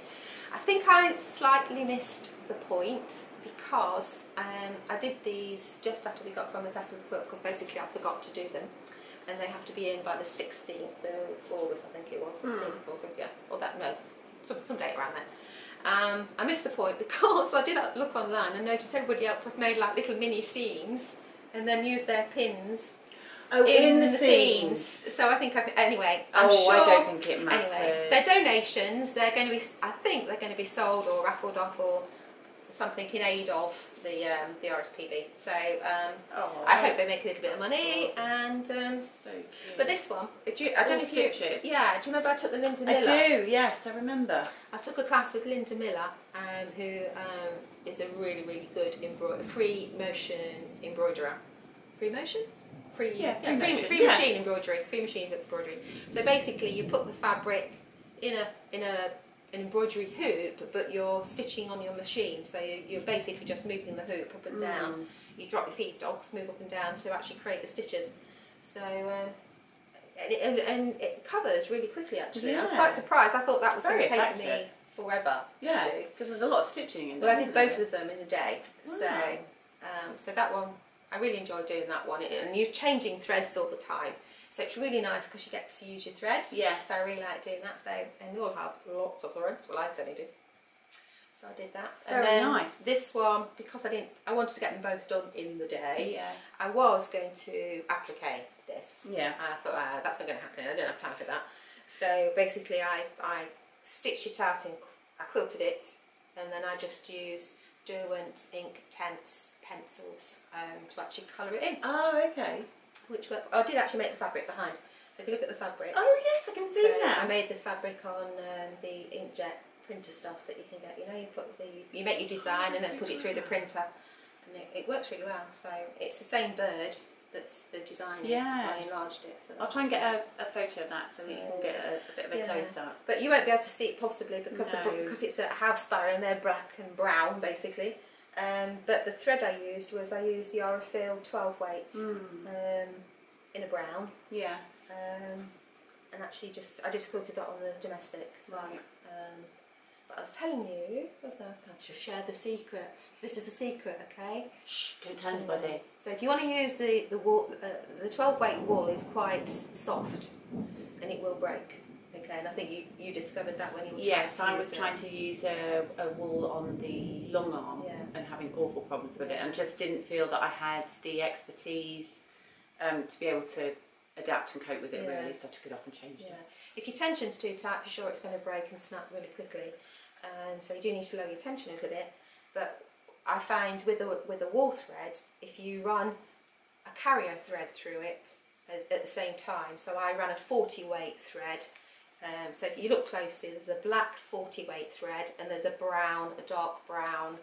Speaker 2: I think I slightly missed the point because um, I did these just after we got from the Festival of Quilts because basically I forgot to do them and they have to be in by the 16th of August I think it was 16th of August yeah or that no some, some date around there um, I missed the point [laughs] because I did look online and noticed everybody else had made like little mini scenes and then used their pins
Speaker 1: Oh,
Speaker 2: in,
Speaker 1: the,
Speaker 2: the
Speaker 1: scenes.
Speaker 2: scenes. So I think I, anyway. I'm
Speaker 1: oh,
Speaker 2: sure.
Speaker 1: I don't think it matters.
Speaker 2: Anyway, they're donations. They're going to be. I think they're going to be sold or raffled off or something in aid of the um, the RSPB. So um,
Speaker 1: Oh,
Speaker 2: I hope they make a little bit of money. And um,
Speaker 1: So
Speaker 2: but this one, do you, I don't
Speaker 1: All
Speaker 2: know if you.
Speaker 1: stitches.
Speaker 2: Yeah. Do you remember I took the Linda Miller?
Speaker 1: I do. Yes, I remember.
Speaker 2: I took a class with Linda Miller, um, who um, is a really, really good embroider, free motion embroiderer. Free motion? Free,
Speaker 1: Yeah, free
Speaker 2: free,
Speaker 1: motion,
Speaker 2: free
Speaker 1: yeah.
Speaker 2: machine embroidery. Free machine embroidery. So basically, you put the fabric in a in a an embroidery hoop, but you're stitching on your machine. So you- you're basically just moving the hoop up and down.
Speaker 1: Mm.
Speaker 2: You drop your feet, dogs move up and down to actually create the stitches. So. Um, and it, and, and it covers really quickly actually. I was quite surprised. I thought that was going to take me forever
Speaker 1: Yeah,
Speaker 2: to do.
Speaker 1: because there's a lot of stitching in there.
Speaker 2: Well, I did both of them in a day. So, um, so that one, I really enjoyed doing that one. And you're changing threads all the time. So it's really nice because you get to use your threads.
Speaker 1: Yes.
Speaker 2: So I really like doing that. So, and we all have lots of threads. Well, I certainly do. So I did that. and
Speaker 1: Very
Speaker 2: then
Speaker 1: nice.
Speaker 2: This one, because I didn't, I wanted to get them both done in the day.
Speaker 1: Yeah.
Speaker 2: I was going to applique this.
Speaker 1: Yeah.
Speaker 2: I thought, ah, that's not going to happen. I don't have time for that. So basically, I, I stitched it out and I quilted it, and then I just use Derwent Inktense pencils um, to actually colour it in.
Speaker 1: Oh, okay.
Speaker 2: Which were, I did actually make the fabric behind. So if you look at the fabric,
Speaker 1: Oh, yes, I can see
Speaker 2: so
Speaker 1: that.
Speaker 2: I made the fabric on um, the inkjet printer stuff that you can get. You know, you put the you make your design and then put it through the printer, and it, it works really well. So it's the same bird that's the design.
Speaker 1: Yeah.
Speaker 2: So I enlarged it.
Speaker 1: I'll try and get a, a photo of that so, we can get a, a bit of a
Speaker 2: yeah.
Speaker 1: close up.
Speaker 2: But you won't be able to see it possibly because the, because it's a house sparrow and they're black and brown basically. Um, but the thread I used was I used the Aurifil 12 weights
Speaker 1: Mm.
Speaker 2: um, in a brown.
Speaker 1: Yeah,
Speaker 2: Um, and actually just I just quilted that on the domestic. So,
Speaker 1: right.
Speaker 2: Um, but I was telling you, wasn't I? I should share the secret. This is a secret, okay?
Speaker 1: Shh, don't tell anybody.
Speaker 2: So if you want to use the the wool, uh, the 12 weight wool is quite soft, and it will break. Okay, and I think you, you discovered that when you were
Speaker 1: Yes,
Speaker 2: trying
Speaker 1: I was trying to use a, a wool on the long arm
Speaker 2: Yeah.
Speaker 1: and having awful problems with it, and just didn't feel that I had the expertise um, to be able to adapt and cope with it
Speaker 2: Yeah.
Speaker 1: really. So I took it off and changed
Speaker 2: Yeah.
Speaker 1: it.
Speaker 2: If your tension's too tight, for sure it's going to break and snap really quickly. Um, so you do need to lower your tension a little bit. But I find with a with a wool thread, if you run a carrier thread through it at, at the same time, so I ran a 40 weight thread. Um, so if you look closely, there's a black 40 weight thread and there's a brown, a dark brown,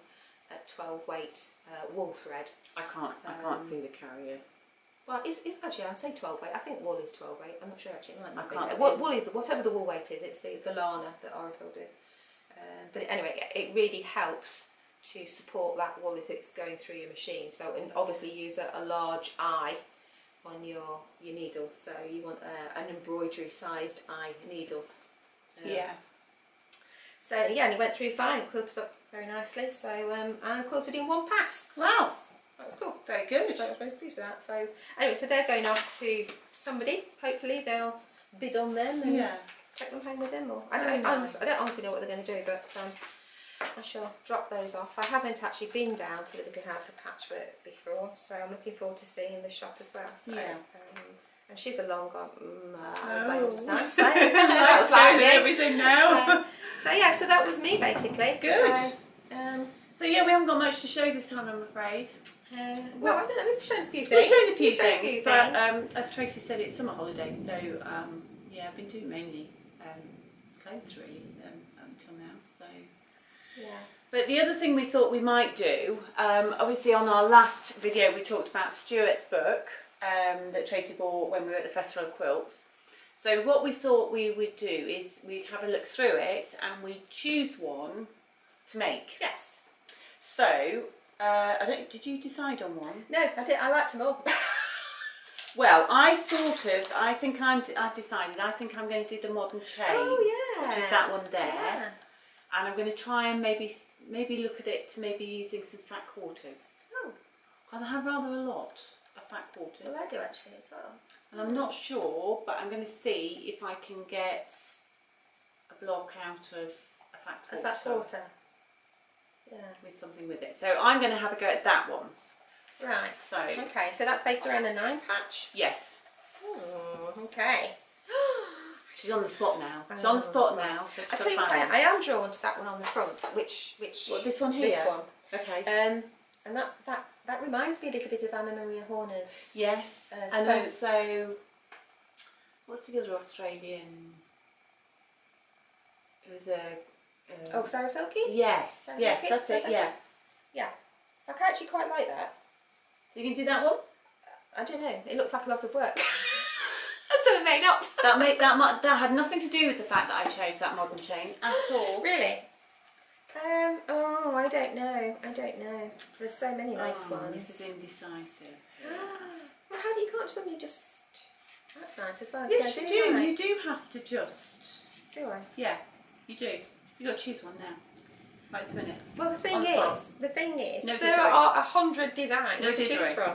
Speaker 2: uh, 12 weight uh, wool thread.
Speaker 1: I can't. I can't
Speaker 2: Um,
Speaker 1: see the carrier.
Speaker 2: Well, it's, it's actually I say twelve weight. I think wool is twelve weight. I'm not sure actually. It might not
Speaker 1: I
Speaker 2: be.
Speaker 1: can't
Speaker 2: Uh, Wool, wool is whatever the wool weight is. It's the the Lana that Aurifil do. Um, but anyway, it it really helps to support that wool if it's going through your machine. So and obviously use a, a large eye on your your needle. So you want a, an embroidery sized eye needle. Um,
Speaker 1: yeah.
Speaker 2: So yeah, and it went through fine. Quilted up very nicely. So um, and quilted in one pass.
Speaker 1: Wow.
Speaker 2: That was cool.
Speaker 1: Very good.
Speaker 2: So I was very pleased with that. So anyway, so they're going off to somebody. Hopefully they'll bid on them and
Speaker 1: Yeah.
Speaker 2: take them home with them. Or I don't, I,
Speaker 1: nice.
Speaker 2: I don't honestly know what they're going to do, but um, I shall drop those off. I haven't actually been down to the Little House of Patchwork before, so I'm looking forward to seeing the shop as well. So,
Speaker 1: Yeah.
Speaker 2: um, and she's a long gone, mm, uh, as
Speaker 1: Oh.
Speaker 2: understand. So [laughs] [laughs] that was like me.
Speaker 1: everything now.
Speaker 2: So, so yeah, so that was me basically.
Speaker 1: Good.
Speaker 2: So, um,
Speaker 1: So yeah, we haven't got much to show this time, I'm afraid.
Speaker 2: uh, well, I don't know. We've shown a few
Speaker 1: We've
Speaker 2: things.
Speaker 1: shown a few
Speaker 2: We've shown
Speaker 1: things,
Speaker 2: a few
Speaker 1: but
Speaker 2: things.
Speaker 1: um, as Tracey said, it's summer holidays, so um, yeah, I've been doing mainly um, clothes really um, until now.
Speaker 2: Yeah.
Speaker 1: But the other thing we thought we might do, um, obviously on our last video we talked about Stuart's book um, that Tracey bought when we were at the Festival of Quilts. So what we thought we would do is we'd have a look through it and we'd choose one to make.
Speaker 2: Yes.
Speaker 1: So, uh, I don't, did you decide on one?
Speaker 2: No, I did. I liked them all. [laughs]
Speaker 1: Well, I sort of, I think I'm, I've decided, I think I'm going to do the modern chain.
Speaker 2: oh yeah.
Speaker 1: Which is that one there.
Speaker 2: Yeah.
Speaker 1: And I'm going to try and maybe, maybe look at it to maybe using some fat quarters.
Speaker 2: Oh,
Speaker 1: Because I have rather a lot of fat quarters.
Speaker 2: well, I do actually as well.
Speaker 1: And I'm not sure, but I'm going to see if I can get a block out of a fat
Speaker 2: A
Speaker 1: quarter,
Speaker 2: fat quarter. Yeah.
Speaker 1: with something with it. So I'm going to have a go at that one.
Speaker 2: Right.
Speaker 1: So,
Speaker 2: Okay, so that's based around a nine patch.
Speaker 1: yes,
Speaker 2: Hmm, okay.
Speaker 1: She's on the spot now. She's on the spot now. So
Speaker 2: I tell you what, I, am drawn to that one on the front. Which, which?
Speaker 1: What, this one here?
Speaker 2: This one.
Speaker 1: Okay.
Speaker 2: Um, and that that that reminds me a little bit of Anna Maria Horner's.
Speaker 1: yes.
Speaker 2: uh,
Speaker 1: and
Speaker 2: folk.
Speaker 1: also, what's the other Australian? It was a. Uh,
Speaker 2: Oh, Sarah Fielke.
Speaker 1: yes,
Speaker 2: Sarah
Speaker 1: yes,
Speaker 2: Fielke?
Speaker 1: that's it. Yeah.
Speaker 2: Yeah. So I actually quite like that.
Speaker 1: So you can do that one.
Speaker 2: I don't know. It looks like a lot of work. [laughs] so it may not.
Speaker 1: That made that mu- that had nothing to do with the fact that I chose that modern chain at [gasps] all.
Speaker 2: Really? Um. Oh, I don't know. I don't know. There's so many nice
Speaker 1: Oh,
Speaker 2: ones.
Speaker 1: This is indecisive. [gasps]
Speaker 2: well, how do you can't suddenly just? That's nice as well.
Speaker 1: Yes,
Speaker 2: So
Speaker 1: you
Speaker 2: I
Speaker 1: do.
Speaker 2: like-
Speaker 1: You do have to just.
Speaker 2: Do I?
Speaker 1: Yeah, you do. You got to choose one now. Right this minute.
Speaker 2: Well, the thing
Speaker 1: On the spot.
Speaker 2: is, the thing is,
Speaker 1: No
Speaker 2: there are a hundred designs
Speaker 1: No
Speaker 2: to choose
Speaker 1: dithering.
Speaker 2: from.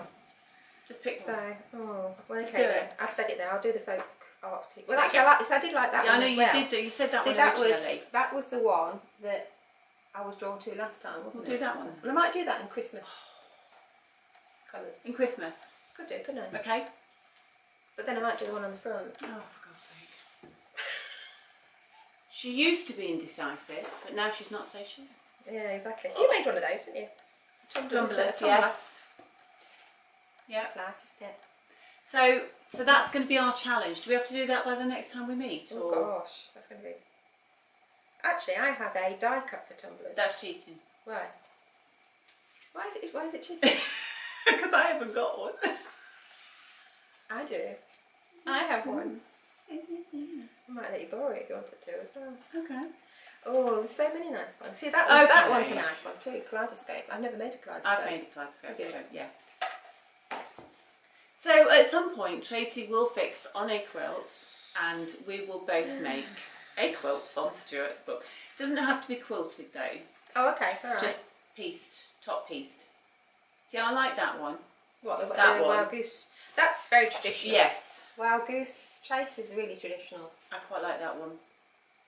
Speaker 1: Just pick oh.
Speaker 2: So,
Speaker 1: one.
Speaker 2: oh, well,
Speaker 1: Just
Speaker 2: okay
Speaker 1: do it.
Speaker 2: I've said it there. I'll do the folk art. too. Well, actually, I, like this. I did like that
Speaker 1: yeah, I know you
Speaker 2: well.
Speaker 1: did. do- You said that
Speaker 2: See,
Speaker 1: one
Speaker 2: that was that was the one that I was drawn to last time, wasn't
Speaker 1: We'll
Speaker 2: it?
Speaker 1: do that one.
Speaker 2: Well, I might do that in Christmas [gasps] colours.
Speaker 1: in Christmas.
Speaker 2: Could do, couldn't I?
Speaker 1: Okay.
Speaker 2: But then I might do the one on the front.
Speaker 1: Oh, for God's sake. [laughs] She used to be indecisive, but now she's not so sure.
Speaker 2: Yeah, exactly. [gasps] You made one of those, didn't you? Tumblers,
Speaker 1: yes. Yeah.
Speaker 2: That's nice, isn't it?
Speaker 1: So, so that's going to be our challenge. Do we have to do that by the next time we meet?
Speaker 2: Oh
Speaker 1: or-
Speaker 2: gosh, that's going to be. Actually, I have a die cut for tumblers.
Speaker 1: That's cheating.
Speaker 2: Why? Why is it? Why is it cheating? [laughs]
Speaker 1: Because I haven't got one.
Speaker 2: I do. I have one. Mm-hmm. I might let you borrow it if you wanted to as well.
Speaker 1: Okay.
Speaker 2: Oh, there's so many nice ones. See that one, that one's a nice one too. Kaleidoscope. I've never made a kaleidoscope.
Speaker 1: I've made a kaleidoscope,
Speaker 2: you?
Speaker 1: so yeah. So at some point, Tracey will fix on a quilt, and we will both [sighs] make a quilt from Stuart's book. It Doesn't have to be quilted though,
Speaker 2: Oh, okay. All right.
Speaker 1: just pieced, top pieced. Yeah, I like that one.
Speaker 2: what the,
Speaker 1: that one.
Speaker 2: wild goose? That's very traditional.
Speaker 1: Yes,
Speaker 2: Wild goose chase is really traditional.
Speaker 1: I quite like that one.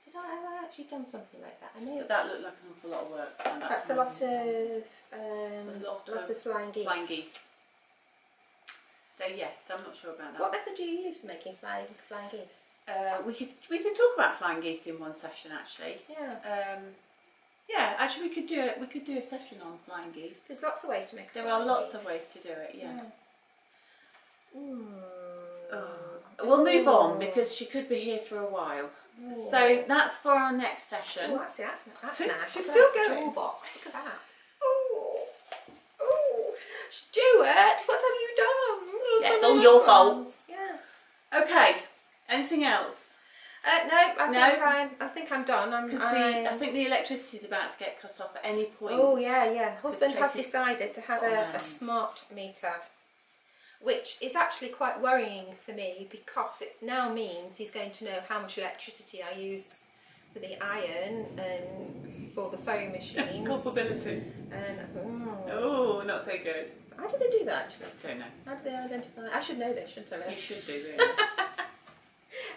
Speaker 2: Did I have I actually done something like that? I knew.
Speaker 1: But that looked like an awful lot of work.
Speaker 2: That's a lot of um,
Speaker 1: A lot
Speaker 2: lots
Speaker 1: of
Speaker 2: of flying geese.
Speaker 1: flying geese. So yes, I'm not sure about that.
Speaker 2: What method do you use for making flying flying geese?
Speaker 1: Uh, we could we can talk about flying geese in one session actually.
Speaker 2: Yeah,
Speaker 1: Um, yeah, actually we could do it. We could do a session on flying geese.
Speaker 2: there's lots of ways to make. a
Speaker 1: There are lots
Speaker 2: geese.
Speaker 1: of ways to do it. Yeah.
Speaker 2: Mm.
Speaker 1: Oh. We'll move on because she could be here for a while.
Speaker 2: Ooh.
Speaker 1: So that's for our next session.
Speaker 2: Oh, that's that's that's [laughs]
Speaker 1: See,
Speaker 2: nice.
Speaker 1: she's
Speaker 2: Look
Speaker 1: still going.
Speaker 2: Jewel box. Look at that. Oh, oh, Stuart, what have you done?
Speaker 1: Yeah,
Speaker 2: so
Speaker 1: it's all
Speaker 2: nice
Speaker 1: your fault.
Speaker 2: ones. Yes.
Speaker 1: Okay. Anything else?
Speaker 2: Uh, no, I
Speaker 1: No?
Speaker 2: think I'm. I think I'm done. I'm.
Speaker 1: Because
Speaker 2: I,
Speaker 1: I think the electricity is about to get cut off at any point.
Speaker 2: Oh yeah, yeah. Husband has
Speaker 1: Tracey's
Speaker 2: decided to have
Speaker 1: got
Speaker 2: a,
Speaker 1: mine.
Speaker 2: a smart meter, which is actually quite worrying for me because it now means he's going to know how much electricity I use for the iron and for the sewing [laughs] machines.
Speaker 1: Culpability.
Speaker 2: and oh.
Speaker 1: Oh, not so good.
Speaker 2: How do they do that actually?
Speaker 1: I don't know.
Speaker 2: How do they identify? I should know this, shouldn't I?
Speaker 1: You should do really. [laughs]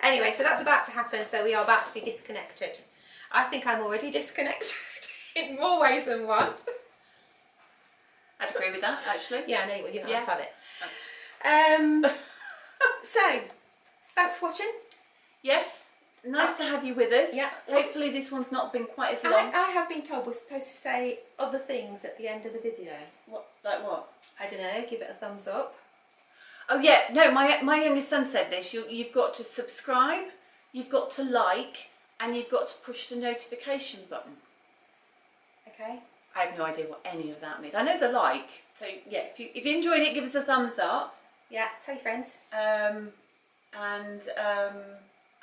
Speaker 2: Anyway, so that's about to happen. So we are about to be disconnected. I think I'm already disconnected [laughs] in more ways than one.
Speaker 1: I'd agree with that actually.
Speaker 2: Yeah, I know you will. You know,
Speaker 1: Yeah.
Speaker 2: have it. Um, [laughs] so, thanks for watching.
Speaker 1: Yes. Nice to have you with us.
Speaker 2: Yeah.
Speaker 1: Hopefully this one's not been quite as
Speaker 2: I,
Speaker 1: long.
Speaker 2: I have been told we're supposed to say other things at the end of the video.
Speaker 1: What? Like what?
Speaker 2: I don't know, give it a thumbs up.
Speaker 1: Oh yeah, no. My my youngest son said this. You you've got to subscribe, you've got to like, and you've got to push the notification button.
Speaker 2: Okay,
Speaker 1: I have no idea what any of that means. I know the like. So yeah, if you if you enjoyed it, give us a thumbs up.
Speaker 2: Yeah, tell your friends.
Speaker 1: Um, and um,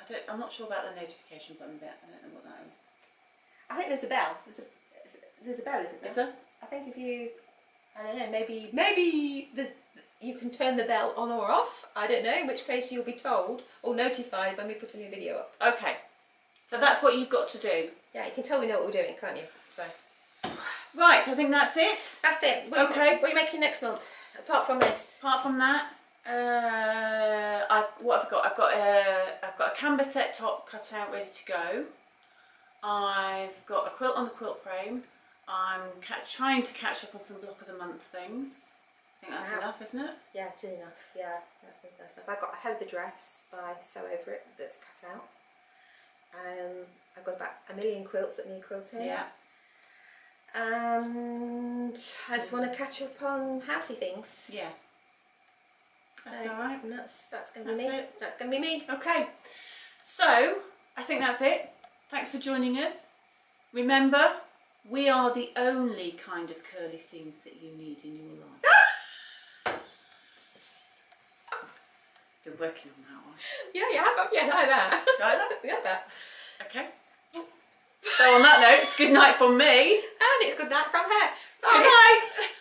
Speaker 1: I. I'm not sure about the notification button bit. I don't know what that is.
Speaker 2: I think there's a bell. There's a there's a bell, isn't there?
Speaker 1: Is there?
Speaker 2: I think if you, I don't know, maybe maybe there's, you can turn the bell on or off. I don't know. In which case you'll be told or notified when we put a new video up.
Speaker 1: Okay. So that's what you've got to do.
Speaker 2: Yeah, you can tell we know what we're doing, can't you? So
Speaker 1: Right. I think that's it.
Speaker 2: that's it. What,
Speaker 1: Okay.
Speaker 2: What are you making next month? Apart from this.
Speaker 1: Apart from that, uh, I've what I've got. I've got a I've got a canvas set top cut out ready to go. I've got a quilt on the quilt frame. I'm trying to catch up on some block of the month things. I think that's
Speaker 2: Wow.
Speaker 1: enough, isn't it?
Speaker 2: Yeah, it's enough. Yeah, that's enough. I've got a Heather dress by Sew Over It that's cut out. Um, I've got about a million quilts that need quilting.
Speaker 1: Yeah.
Speaker 2: And I just want to catch up on housey things.
Speaker 1: Yeah. That's
Speaker 2: So,
Speaker 1: all right.
Speaker 2: And that's that's going to be
Speaker 1: That's
Speaker 2: me.
Speaker 1: it.
Speaker 2: That's going to be me.
Speaker 1: Okay. So I think that's it. Thanks for joining us. Remember, we are the only kind of curly seams that you need in your life. [laughs] Been working on that one.
Speaker 2: Yeah, you have. Yeah, like that. [laughs]
Speaker 1: Like that?
Speaker 2: yeah, that.
Speaker 1: Okay. So on that note, it's good night from me.
Speaker 2: And it's good night from her.
Speaker 1: Good night. [laughs]